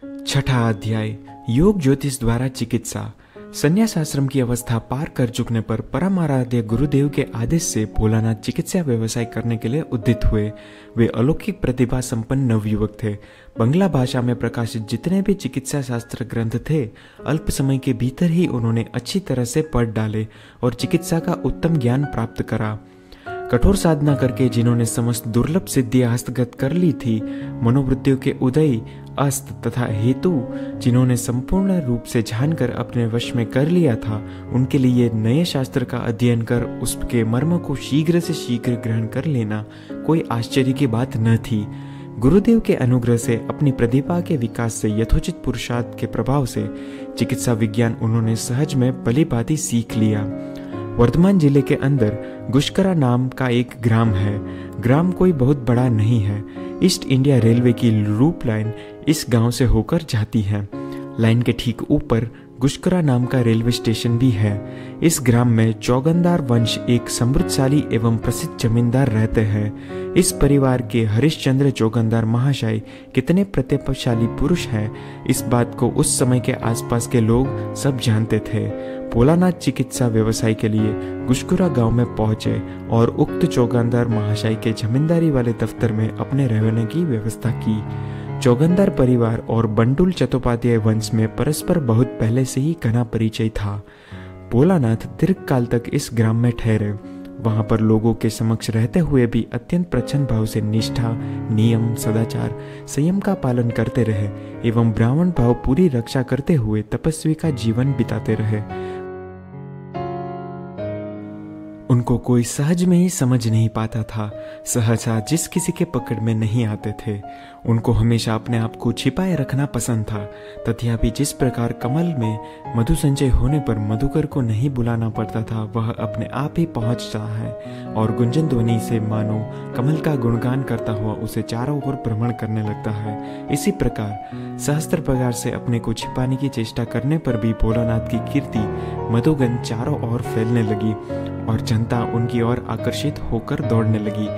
छठा अध्याय, योग ज्योतिष द्वारा चिकित्सा। संन्यास आश्रम की अवस्था पार कर चुकने पर परम आराध्य गुरुदेव के आदेश से भोलानाथ चिकित्सा व्यवसाय करने के लिए उद्दित हुए। वे अलौकिक प्रतिभा संपन्न नवयुवक थे। बंगला भाषा में प्रकाशित जितने भी चिकित्सा शास्त्र ग्रंथ थे, अल्प समय के भीतर ही उन्होंने अच्छी तरह से पढ़ डाले और चिकित्सा का उत्तम ज्ञान प्राप्त करा। कठोर साधना करके जिन्होंने समस्त दुर्लभ सिद्धियाँ हस्तगत कर ली थी, मनोवृत्तियों के उदय अस्त तथा हेतु, जिन्होंने संपूर्ण रूप से जानकर अपने वश में कर लिया था, उनके लिए नए शास्त्र का अध्ययन कर उसके मर्म को शीघ्र से शीघ्र ग्रहण कर लेना कोई आश्चर्य की बात न थी। गुरुदेव के अनुग्रह से अपनी प्रतिभा के विकास से, यथोचित पुरुषार्थ के प्रभाव से चिकित्सा विज्ञान उन्होंने सहज में भली सीख लिया। वर्धमान ज़िले के अंदर गुश्करा नाम का एक ग्राम है। ग्राम कोई बहुत बड़ा नहीं है। ईस्ट इंडिया रेलवे की रूप लाइन इस गाँव से होकर जाती है। लाइन के ठीक ऊपर गुश्करा नाम का रेलवे स्टेशन भी है। इस ग्राम में चौगंदार वंश एक समृद्धशाली एवं प्रसिद्ध जमींदार रहते हैं। इस परिवार के हरिश्चंद्र चौगंदार महाशय कितने प्रतिभाशाली पुरुष हैं, इस बात को उस समय के आसपास के लोग सब जानते थे। भोलानाथ चिकित्सा व्यवसाय के लिए गुशकुरा गाँव में पहुँचे और उक्त चौगंदार महाशय के जमींदारी वाले दफ्तर में अपने रहने की व्यवस्था की। चौगंदार परिवार और बंडुल चतुपाध्याय वंश में परस्पर बहुत पहले से ही घना परिचय था। भोलानाथ दीर्घ काल तक इस ग्राम में ठहरे। वहाँ पर लोगों के समक्ष रहते हुए भी अत्यंत प्रचन्न भाव से निष्ठा, नियम, सदाचार, संयम का पालन करते रहे, एवं ब्राह्मण भाव पूरी रक्षा करते हुए तपस्वी का जीवन बिताते रहे। उनको कोई सहज में ही समझ नहीं पाता था। सहसा जिस किसी के पकड़ में नहीं आते थे, उनको हमेशा अपने आप को छिपाए रखना पसंद था। तथापि जिस प्रकार कमल में मधु संचय होने पर मधुकर को नहीं बुलाना पड़ता था, वह अपने आप ही पहुँचता है और गुंजन ध्वनि से मानो कमल का गुणगान करता हुआ उसे चारों ओर भ्रमण करने लगता है। इसी प्रकार सहस्त्र प्रकार से अपने को छिपाने की चेष्टा करने पर भी भोलानाथ की कीर्ति मधुगन चारों ओर फैलने लगी। और जनता उनकी ओर आकर्षित होकर दौड़ने लगी।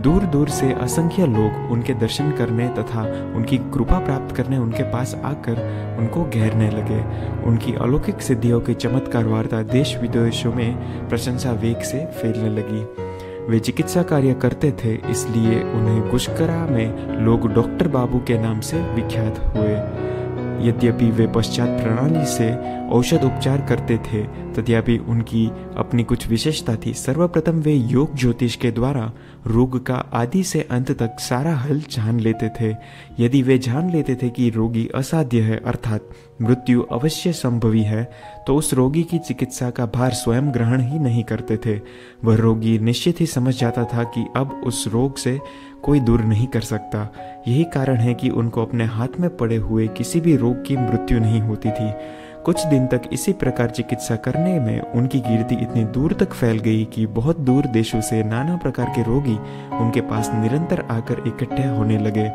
दूर दूर से असंख्य लोग उनके दर्शन करने तथा उनकी कृपा प्राप्त करने उनके पास आकर उनको घेरने लगे। उनकी अलौकिक सिद्धियों की चमत्कार वार्ता देश विदेशों में प्रशंसा वेग से फैलने लगी। वे चिकित्सा कार्य करते थे, इसलिए उन्हें गुश्करा में लोग डॉक्टर बाबू के नाम से विख्यात हुए। यद्यपि वे पश्चात प्रणाली से औषध उपचार करते थे, तथापि उनकी अपनी कुछ विशेषता थी। सर्वप्रथम वे योग ज्योतिष के द्वारा रोग का आदि से अंत तक सारा हल जान लेते थे। यदि वे जान लेते थे कि रोगी असाध्य है, अर्थात मृत्यु अवश्य संभवी है तो उस रोगी की चिकित्सा का भार स्वयं ग्रहण ही नहीं करते थे। वह रोगी निश्चित ही समझ जाता था कि अब उस रोग से कोई दूर नहीं कर सकता। यही कारण है कि उनको अपने हाथ में पड़े हुए किसी भी रोग की मृत्यु नहीं होती थी। कुछ दिन तक इसी प्रकार चिकित्सा करने में उनकी कीर्ति इतनी दूर तक फैल गई कि बहुत दूर देशों से नाना प्रकार के रोगी उनके पास निरंतर आकर इकट्ठे होने लगे।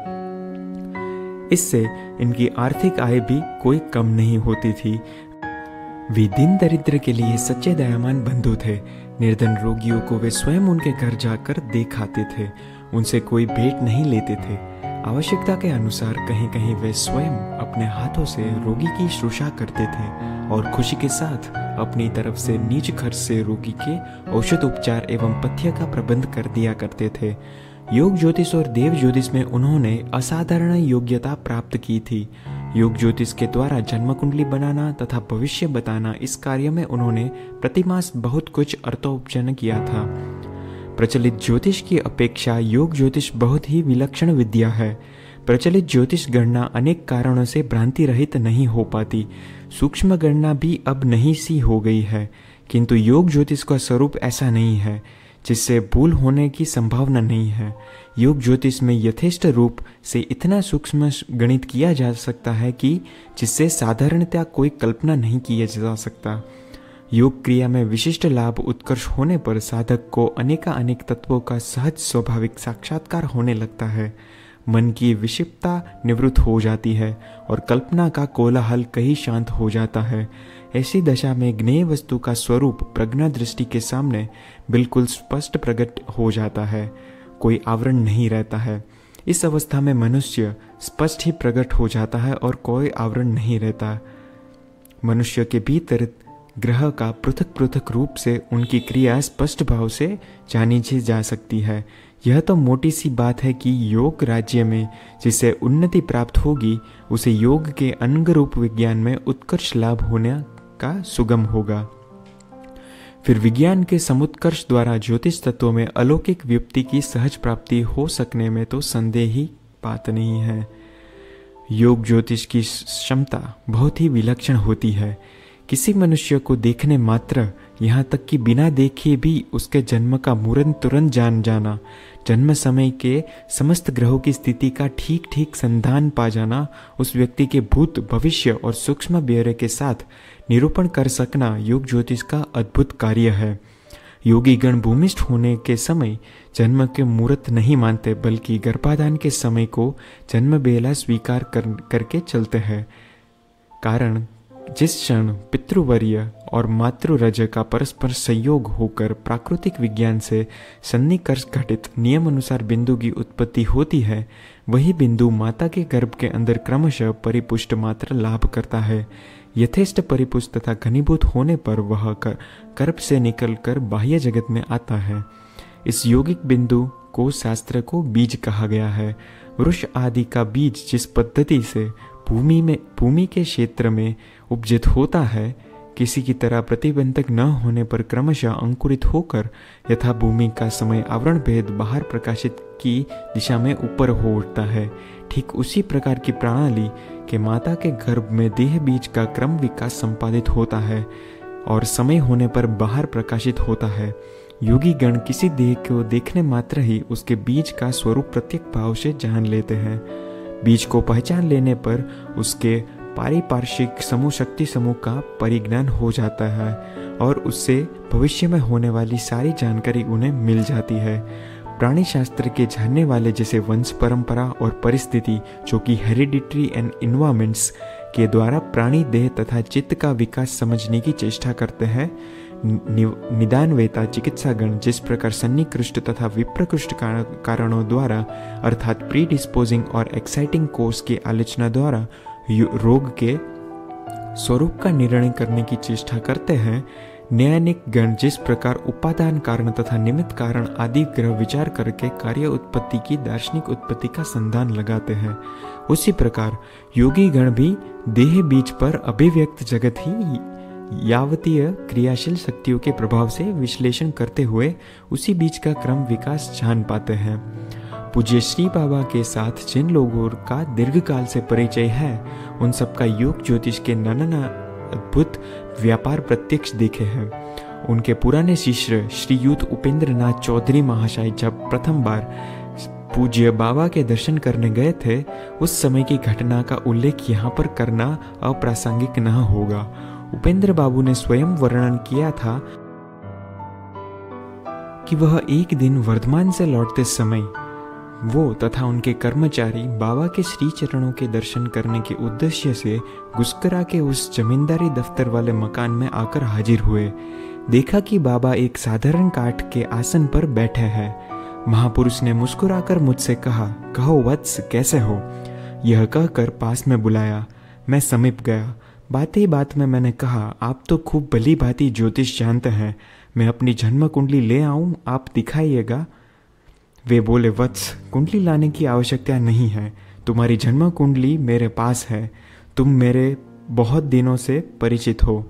इससे इनकी आर्थिक आय भी कोई कम नहीं होती थी। वे दिन दरिद्र के लिए सच्चे दयामान बंधु थे। निर्धन रोगियों को वे स्वयं उनके घर जाकर देखाते थे। उनसे कोई भेंट नहीं लेते थे। आवश्यकता के अनुसार कहीं कहीं वे स्वयं अपने हाथों से रोगी की शुश्रूषा करते थे और खुशी के साथ अपनी तरफ़ से निज खर्च से रोगी के औषध उपचार एवं पथ्य का प्रबंध कर दिया करते थे। योग ज्योतिष और देव ज्योतिष में उन्होंने असाधारण योग्यता प्राप्त की थी। योग ज्योतिष के द्वारा जन्म कुंडली बनाना तथा भविष्य बताना इस कार्य में उन्होंने प्रतिमास बहुत कुछ अर्थोपजन किया था। प्रचलित ज्योतिष की अपेक्षा योग ज्योतिष बहुत ही विलक्षण विद्या है। प्रचलित ज्योतिष गणना अनेक कारणों से भ्रांति रहित नहीं हो पाती। सूक्ष्म गणना भी अब नहीं सी हो गई है, किंतु योग ज्योतिष का स्वरूप ऐसा नहीं है, जिससे भूल होने की संभावना नहीं है। योग ज्योतिष में यथेष्ट रूप से इतना सूक्ष्म गणित किया जा सकता है कि जिससे साधारणतया कोई कल्पना नहीं किया जा सकता। योग क्रिया में विशिष्ट लाभ उत्कर्ष होने पर साधक को अनेका अनेक तत्वों का सहज स्वाभाविक साक्षात्कार होने लगता है। मन की विषिप्ता निवृत्त हो जाती है और कल्पना का कोलाहल कहीं शांत हो जाता है। ऐसी दशा में ज्ञेय वस्तु का स्वरूप प्रज्ञा दृष्टि के सामने बिल्कुल स्पष्ट प्रकट हो जाता है। कोई आवरण नहीं रहता है। इस अवस्था में मनुष्य स्पष्ट ही प्रकट हो जाता है और कोई आवरण नहीं रहता। मनुष्य के भीतर ग्रह का पृथक पृथक रूप से उनकी क्रिया स्पष्ट भाव से जानी जा सकती है। यह तो मोटी सी बात है कि योग राज्य में जिसे उन्नति प्राप्त होगी, उसे योग के अंग रूप विज्ञान में उत्कर्ष लाभ होने का सुगम होगा। फिर विज्ञान के समुत्कर्ष द्वारा ज्योतिष तत्वों में अलौकिक व्युक्ति की सहज प्राप्ति हो सकने में तो संदेह ही बात नहीं है। योग ज्योतिष की क्षमता बहुत ही विलक्षण होती है। किसी मनुष्य को देखने मात्र, यहाँ तक कि बिना देखे भी उसके जन्म का मुरन तुरंत जान जाना, जन्म समय के समस्त ग्रहों की स्थिति का ठीक ठीक संधान पा जाना, उस व्यक्ति के भूत, भविष्य और सूक्ष्म ब्यौरे के साथ निरूपण कर सकना योग ज्योतिष का अद्भुत कार्य है। योगी गण भूमिष्ठ होने के समय जन्म के मुहूर्त नहीं मानते, बल्कि गर्भाधान के समय को जन्म बेला स्वीकार कर, करके चलते हैं। कारण जिस क्षण पितृवर्य और मातृरज का परस्पर संयोग होकर प्राकृतिक विज्ञान से सन्निकर्ष घटित नियम अनुसार बिंदु की उत्पत्ति होती है, वही बिंदु माता के गर्भ के अंदर क्रमशः परिपुष्ट मात्र लाभ करता है। यथेष्ट परिपुष्ट तथा घनीभूत होने पर वह गर्भ से निकलकर बाह्य जगत में आता है। इस यौगिक बिंदु को शास्त्र को बीज कहा गया है। वृक्ष आदि का बीज जिस पद्धति से भूमि में, भूमि के क्षेत्र में उपजित होता है, किसी की तरह प्रतिबंधक न होने पर क्रमशः अंकुरित होकर यथा भूमि का समय आवरण भेद बाहर प्रकाशित की दिशा में ऊपर हो उठता है। ठीक उसी प्रकार की प्रणाली के माता के गर्भ में देह बीज का क्रम विकास संपादित होता है और समय होने पर बाहर प्रकाशित होता है। योगी गण किसी देह को देखने मात्र ही उसके बीज का स्वरूप प्रत्येक भाव से जान लेते हैं। बीज को पहचान लेने पर उसके पारिपार्श्विक समूह, शक्ति समूह का परिज्ञान हो जाता है और उससे भविष्य में होने वाली सारी जानकारी उन्हें मिल जाती है। प्राणी शास्त्र के जानने वाले जैसे वंश, परंपरा और परिस्थिति, जो कि हेरिडिटरी एंड इन्वायरमेंट्स के द्वारा प्राणी देह तथा चित्त का विकास समझने की चेष्टा करते हैं निदान वेता चिकित्सागण जिस प्रकार सन्निकृष्ट तथा विप्रकृष्ट कारणों द्वारा, अर्थात प्री डिस्पोजिंग और एक्साइटिंग कोर्स की आलोचना द्वारा रोग के स्वरूप का निर्णय करने की चेष्टा करते हैं। न्यायनिक गण जिस प्रकार उपादान कारण तथा निमित्त कारण आदि ग्रह विचार करके कार्य उत्पत्ति की दार्शनिक उत्पत्ति का संधान लगाते हैं, उसी प्रकार योगी गण भी देह बीज पर अभिव्यक्त जगत ही यावतीय क्रियाशील शक्तियों के प्रभाव से विश्लेषण करते हुए उसी बीच का क्रम विकास जान पाते हैं। पूज्य श्री बाबा के साथ जिन लोगों का दीर्घकाल से परिचय है, उन सबका योग ज्योतिष के ननना अद्भुत व्यापार प्रत्यक्ष देखे हैं। उनके पुराने शिष्य श्रीयुत उपेंद्र नाथ चौधरी महाशय जब प्रथम बार पूज्य बाबा के दर्शन करने गए थे, उस समय की घटना का उल्लेख यहाँ पर करना अप्रासंगिक न होगा। उपेंद्र बाबू ने स्वयं वर्णन किया था कि वह एक दिन वर्धमान से लौटते समय वो तथा उनके कर्मचारी बाबा के श्री चरणों के दर्शन करने के उद्देश्य से गुस्करा के उस जमींदारी दफ्तर वाले मकान में आकर हाजिर हुए। देखा कि बाबा एक साधारण काठ के आसन पर बैठे हैं। महापुरुष ने मुस्कुराकर मुझसे कहा, कहो वत्स, कैसे हो? यह कहकर पास में बुलाया। मैं समीप गया। बात ही बात में मैंने कहा, आप तो खूब भली भांति ज्योतिष जानते हैं। मैं अपनी जन्म कुंडली ले आऊँ, आप दिखाइएगा। वे बोले, वत्स, कुंडली लाने की आवश्यकता नहीं है। तुम्हारी जन्म कुंडली मेरे पास है। तुम मेरे बहुत दिनों से परिचित हो।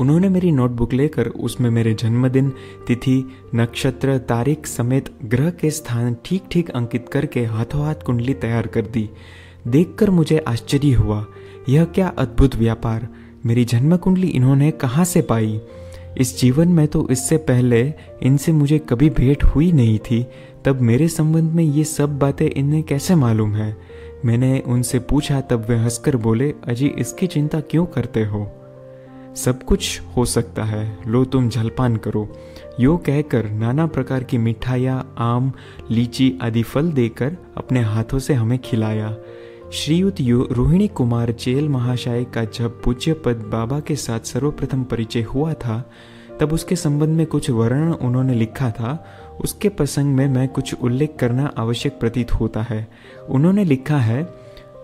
उन्होंने मेरी नोटबुक लेकर उसमें मेरे जन्मदिन, तिथि, नक्षत्र, तारीख समेत ग्रह के स्थान ठीक ठीक अंकित करके हाथों हाथ कुंडली तैयार कर दी। देखकर मुझे आश्चर्य हुआ, यह क्या अद्भुत व्यापार! मेरी जन्म कुंडली इन्होंने कहाँ से पाई? इस जीवन में तो इससे पहले इनसे मुझे कभी भेंट हुई नहीं थी। तब मेरे संबंध में ये सब बातें इन्हें कैसे मालूम है? मैंने उनसे पूछा, तब वे हंसकर बोले, अजी, इसकी चिंता क्यों करते हो? सब कुछ हो सकता है, लो तुम जलपान करो। यो कहकर नाना प्रकार की मिठाइयाँ, आम, लीची आदि फल देकर अपने हाथों से हमें खिलाया। श्रीयुत रोहिणी कुमार चेल महाशय का जब पूज्य पद बाबा के साथ सर्वप्रथम परिचय हुआ था, तब उसके संबंध में कुछ वर्णन उन्होंने लिखा था उसके प्रसंग में मैं कुछ उल्लेख करना आवश्यक प्रतीत होता है। उन्होंने लिखा है,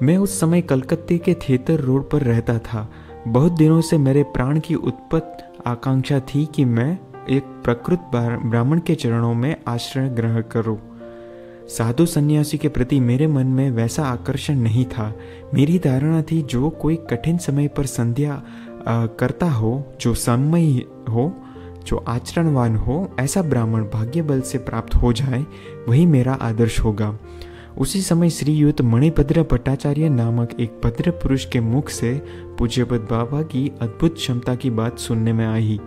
मैं उस समय कलकत्ते के थिएटर रोड पर रहता था। बहुत दिनों से मेरे प्राण की उत्पत्त आकांक्षा थी कि मैं एक प्रकृत ब्राह्मण के चरणों में आश्रय ग्रहण करूँ। साधु सन्यासी के प्रति मेरे मन में वैसा आकर्षण नहीं था। मेरी धारणा थी, जो कोई कठिन समय पर संध्या करता हो, जो समय हो जो आचरणवान हो, ऐसा ब्राह्मण भाग्य बल से प्राप्त हो जाए, वही मेरा आदर्श होगा। उसी समय श्रीयुत मणिभद्र भट्टाचार्य नामक एक भद्र पुरुष के मुख से पूज्यपद बाबा की अद्भुत क्षमता की बात सुनने में आई।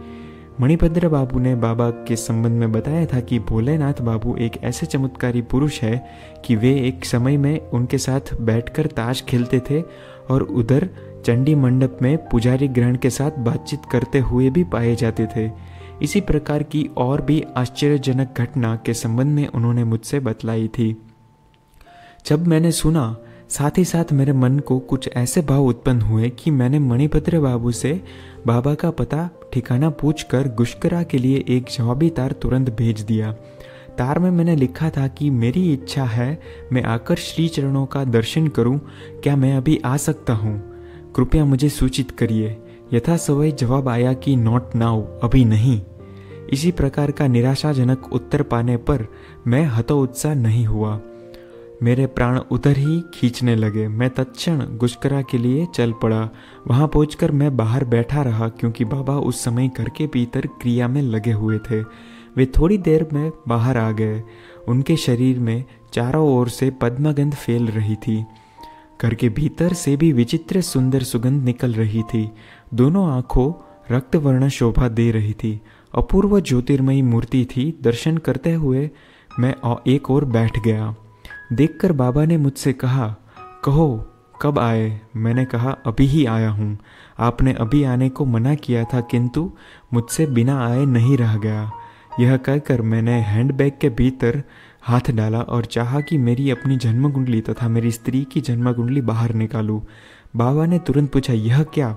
मणिभद्र बाबू ने बाबा के संबंध में बताया था कि भोलेनाथ बाबू एक ऐसे चमत्कारी पुरुष है कि वे एक समय में उनके साथ बैठकर ताश खेलते थे और उधर चंडी मंडप में पुजारी ग्रहण के साथ बातचीत करते हुए भी पाए जाते थे। इसी प्रकार की और भी आश्चर्यजनक घटना के संबंध में उन्होंने मुझसे बतलाई थी। जब मैंने सुना, साथ ही साथ मेरे मन को कुछ ऐसे भाव उत्पन्न हुए कि मैंने मणिभद्र बाबू से बाबा का पता ठिकाना पूछकर गुश्करा के लिए एक जवाबी तार तुरंत भेज दिया। तार में मैंने लिखा था कि मेरी इच्छा है, मैं आकर श्री चरणों का दर्शन करूँ। क्या मैं अभी आ सकता हूँ? कृपया मुझे सूचित करिए। यथा सवय जवाब आया कि नॉट नाउ अभी नहीं। इसी प्रकार का निराशाजनक उत्तर पाने पर मैं हतोत्साह नहीं हुआ। मेरे प्राण उधर ही खींचने लगे। मैं तत्क्षण गुस्करा के लिए चल पड़ा। वहाँ पहुंचकर मैं बाहर बैठा रहा क्योंकि बाबा उस समय घर के भीतर क्रिया में लगे हुए थे। वे थोड़ी देर में बाहर आ गए। उनके शरीर में चारों ओर से पद्मगंध फैल रही थी। घर के भीतर से भी विचित्र सुंदर सुगंध निकल रही थी। दोनों आँखों रक्त वर्ण शोभा दे रही थी। अपूर्व ज्योतिर्मयी मूर्ति थी। दर्शन करते हुए मैं एक और बैठ गया। देखकर बाबा ने मुझसे कहा, कहो, कब आए? मैंने कहा, अभी ही आया हूँ। आपने अभी आने को मना किया था, किंतु मुझसे बिना आए नहीं रह गया। यह कहकर मैंने हैंडबैग के भीतर हाथ डाला और चाहा कि मेरी अपनी जन्म कुंडली तथा मेरी स्त्री की जन्म कुंडली बाहर निकालूं। बाबा ने तुरंत पूछा, यह क्या?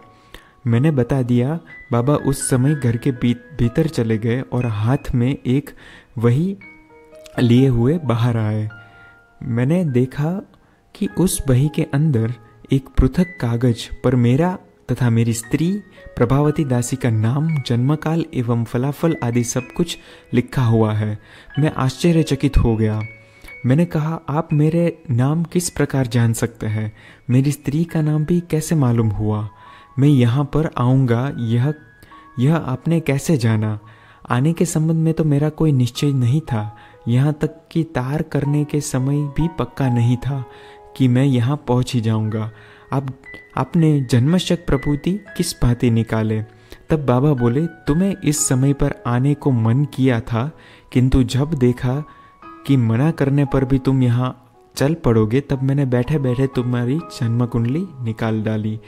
मैंने बता दिया, बाबा उस समय घर के भीतर चले गए और हाथ में एक वही लिए हुए बाहर आए। मैंने देखा कि उस बही के अंदर एक पृथक कागज़ पर मेरा तथा मेरी स्त्री, प्रभावती दासी का नाम, जन्मकाल एवं फलाफल आदि सब कुछ लिखा हुआ है। मैं आश्चर्यचकित हो गया। मैंने कहा, आप मेरे नाम किस प्रकार जान सकते हैं? मेरी स्त्री का नाम भी कैसे मालूम हुआ? मैं यहाँ पर आऊँगा, यह यह आपने कैसे जाना? आने के संबंध में तो मेरा कोई निश्चय नहीं था। यहाँ तक कि तार करने के समय भी पक्का नहीं था कि मैं यहाँ पहुँच ही जाऊँगा। आप आपने जन्मशक प्रभुति किस भांति निकाले? तब बाबा बोले, तुम्हें इस समय पर आने को मन किया था, किंतु जब देखा कि मना करने पर भी तुम यहाँ चल पड़ोगे, तब मैंने बैठे बैठे तुम्हारी जन्म कुंडली निकाल डाली।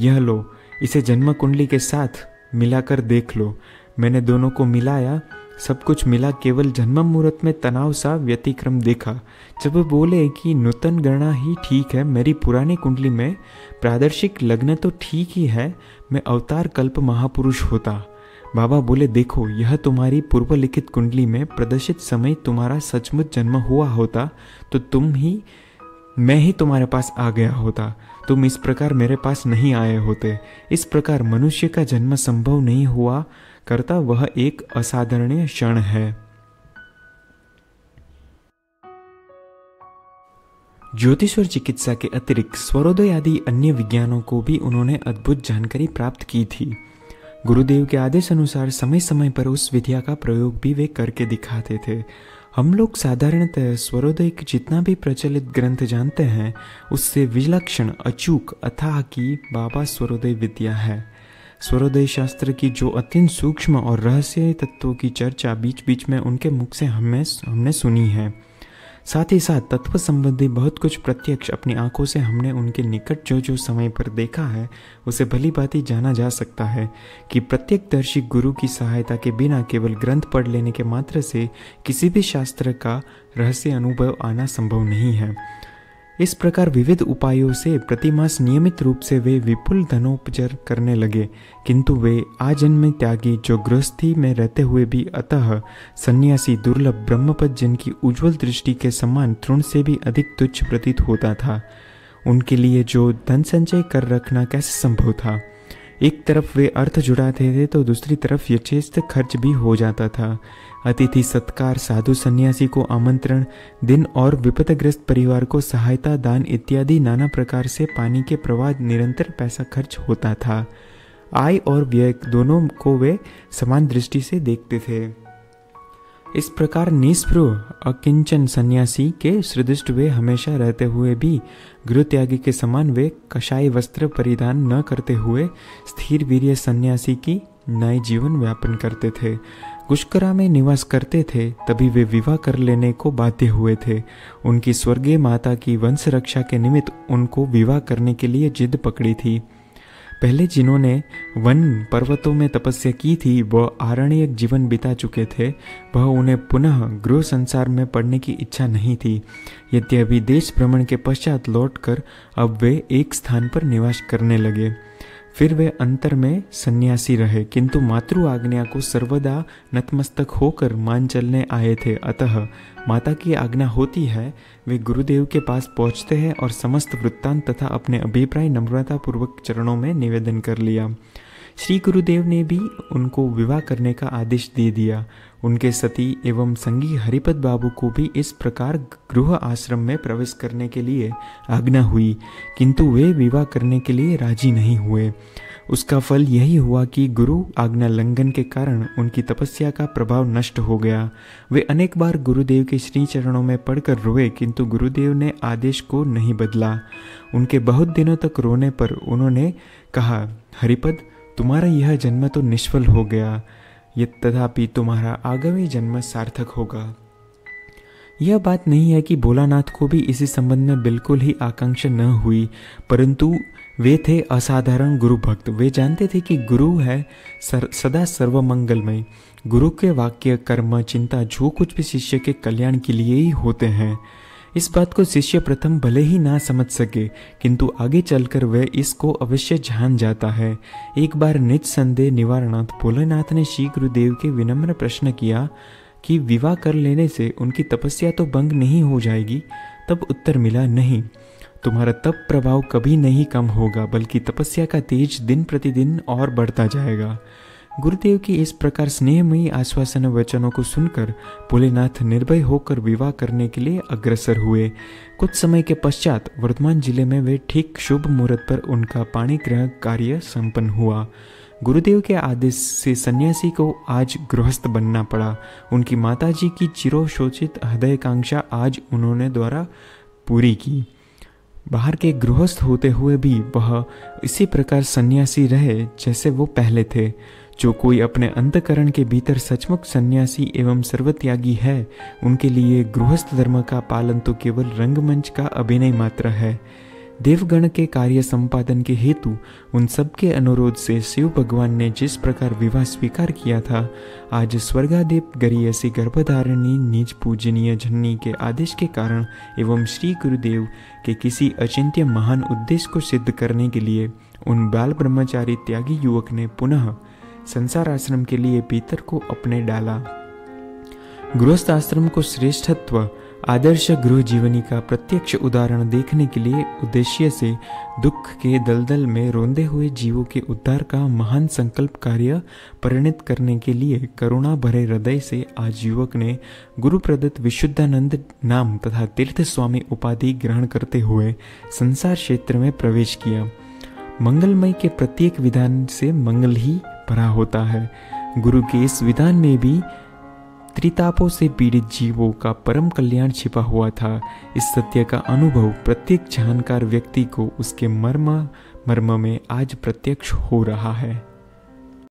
यह लो इसे जन्म कुंडली के साथ मिलाकर देख लो। मैंने दोनों को मिलाया, सब कुछ मिला केवल जन्म मुहूर्त में तनाव सा व्यतिक्रम देखा। जब वे बोले कि नूतन गणना ही ठीक है मेरी पुरानी कुंडली में, प्रादर्शिक लग्न तो ठीक ही है, मैं अवतार कल्प महापुरुष होता। बाबा बोले, देखो, यह तुम्हारी पूर्व लिखित कुंडली में प्रदर्शित समय तुम्हारा सचमुच जन्म हुआ होता तो तुम ही, मैं ही तुम्हारे पास आ गया होता। तुम इस प्रकार मेरे पास नहीं आए होते। इस प्रकार मनुष्य का जन्म संभव नहीं हुआ। करता, वह एक असाधारणीय क्षण है। ज्योतिष और चिकित्सा के अतिरिक्त स्वरोदय आदि अन्य विज्ञानों को भी उन्होंने अद्भुत जानकारी प्राप्त की थी। गुरुदेव के आदेश अनुसार समय समय पर उस विद्या का प्रयोग भी वे करके दिखाते थे। हम लोग साधारणतः स्वरोदय के जितना भी प्रचलित ग्रंथ जानते हैं, उससे विलक्षण, अचूक, अथाह की बाबा स्वरोदय विद्या है। स्वरोदय शास्त्र की जो अत्यंत सूक्ष्म और रहस्य तत्वों की चर्चा बीच बीच में उनके मुख से हमें हमने सुनी है। साथ ही साथ तत्व संबंधी बहुत कुछ प्रत्यक्ष अपनी आँखों से हमने उनके निकट जो जो समय पर देखा है, उसे भली भांति जाना जा सकता है कि प्रत्येक दर्शी गुरु की सहायता के बिना केवल ग्रंथ पढ़ लेने के मात्र से किसी भी शास्त्र का रहस्य अनुभव आना संभव नहीं है। इस प्रकार विविध उपायों से प्रतिमास नियमित रूप से वे विपुल धनोपचर करने लगे। किंतु वे आजन्म त्यागी, जो गृहस्थी में रहते हुए भी अतः सन्यासी दुर्लभ ब्रह्मपद जिनकी उज्जवल दृष्टि के समान तृण से भी अधिक तुच्छ प्रतीत होता था, उनके लिए जो धन संचय कर रखना कैसे संभव था? एक तरफ़ वे अर्थ जुड़ाते थे तो दूसरी तरफ़ यथेष्ट खर्च भी हो जाता था। अतिथि सत्कार, साधु सन्यासी को आमंत्रण, दिन और विपदग्रस्त परिवार को सहायता, दान इत्यादि नाना प्रकार से पानी के प्रवाह, निरंतर पैसा खर्च होता था। आय और व्यय दोनों को वे समान दृष्टि से देखते थे। इस प्रकार निस्पृह अकिंचन सन्यासी के सृदिष्ट वे हमेशा रहते हुए भी गृह त्यागी के समान वे कषाय वस्त्र परिधान न करते हुए स्थिर वीर्य सन्यासी की नए जीवन व्यापन करते थे। गुष्करा में निवास करते थे, तभी वे विवाह कर लेने को बाध्य हुए थे। उनकी स्वर्गीय माता की वंश रक्षा के निमित्त उनको विवाह करने के लिए जिद पकड़ी थी। पहले जिन्होंने वन पर्वतों में तपस्या की थी वह आरण्यक जीवन बिता चुके थे। वह उन्हें पुनः गृह संसार में पढ़ने की इच्छा नहीं थी। यद्यपि देश भ्रमण के पश्चात लौटकर अब वे एक स्थान पर निवास करने लगे। फिर वे अंतर में सन्यासी रहे, किंतु मातृ आज्ञा को सर्वदा नतमस्तक होकर मान चलने आए थे। अतः माता की आज्ञा होती है, वे गुरुदेव के पास पहुँचते हैं और समस्त वृत्तांत तथा अपने अभिप्राय नम्रतापूर्वक चरणों में निवेदन कर लिया। श्री गुरुदेव ने भी उनको विवाह करने का आदेश दे दिया। उनके सती एवं संगी हरिपद बाबू को भी इस प्रकार गृह आश्रम में प्रवेश करने के लिए आज्ञा हुई, किंतु वे विवाह करने के लिए राज़ी नहीं हुए। उसका फल यही हुआ कि गुरु आज्ञा लंघन के कारण उनकी तपस्या का प्रभाव नष्ट हो गया। वे अनेक बार गुरुदेव के श्री चरणों में पढ़कर रोए, किंतु गुरुदेव ने आदेश को नहीं बदला। उनके बहुत दिनों तक रोने पर उन्होंने कहा, हरिपद तुम्हारा यह जन्म तो निष्फल हो गया ये तथापि तुम्हारा आगामी जन्म सार्थक होगा। यह बात नहीं है कि भोलानाथ को भी इसी संबंध में बिल्कुल ही आकांक्षा न हुई परंतु वे थे असाधारण गुरु भक्त वे जानते थे कि गुरु है सर, सदा सर्वमंगलमय। गुरु के वाक्य कर्म चिंता जो कुछ भी शिष्य के कल्याण के लिए ही होते हैं इस बात को शिष्य प्रथम भले ही ना समझ सके, किंतु आगे चलकर वह इसको अवश्य जान जाता है। एक बार निज संदेह निवारणार्थ भोलेनाथ ने श्री गुरुदेव के विनम्र प्रश्न किया कि विवाह कर लेने से उनकी तपस्या तो भंग नहीं हो जाएगी, तब उत्तर मिला नहीं। तुम्हारा तप प्रभाव कभी नहीं कम होगा, बल्कि तपस्या का तेज दिन प्रतिदिन और बढ़ता जाएगा। गुरुदेव की इस प्रकार स्नेहमयी आश्वासन वचनों को सुनकर भोलेनाथ निर्भय होकर विवाह करने के लिए अग्रसर हुए। कुछ समय के पश्चात वर्धमान ज़िले में वे ठीक शुभ मुहूर्त पर उनका पाणी ग्रह कार्य संपन्न हुआ। गुरुदेव के आदेश से सन्यासी को आज गृहस्थ बनना पड़ा। उनकी माताजी की चिरोशोचित हृदयकांक्षा आज उन्होंने द्वारा पूरी की। बाहर के गृहस्थ होते हुए भी वह इसी प्रकार सन्यासी रहे जैसे वो पहले थे। जो कोई अपने अंतकरण के भीतर सचमुच सन्यासी एवं सर्वत्यागी है, उनके लिए गृहस्थ धर्म का पालन तो केवल रंगमंच का अभिनय मात्र है। देवगण के कार्य संपादन के हेतु उन सबके अनुरोध से शिव भगवान ने जिस प्रकार विवाह स्वीकार किया था, आज स्वर्गादेव गरीयसी गर्भधारिणी निज पूजनीय झन्नी के आदेश के कारण एवं श्री गुरुदेव के किसी अचिंत्य महान उद्देश्य को सिद्ध करने के लिए उन बाल ब्रह्मचारी त्यागी युवक ने पुनः संसार आश्रम के लिए पीतर को अपने डाला। गृहस्थ आश्रम को श्रेष्ठत्व, आदर्श गृह जीवनी का प्रत्यक्ष उदाहरण देखने के लिए उद्देश्य से दुख के दलदल में रोंदे हुए जीवों के उद्धार का महान संकल्प कार्य परिणित करने के लिए करुणा भरे हृदय से आज युवक ने गुरु प्रदत्त विशुद्धानंद नाम तथा तीर्थ स्वामी उपाधि ग्रहण करते हुए संसार क्षेत्र में प्रवेश किया। मंगलमय के प्रत्येक विधान से मंगल ही भरा होता है। गुरु के इस विधान में भी त्रितापों से पीड़ित जीवों का परम कल्याण छिपा हुआ था। इस सत्य का अनुभव प्रत्येक जानकार व्यक्ति को उसके मर्मा, मर्म में आज प्रत्यक्ष हो रहा है।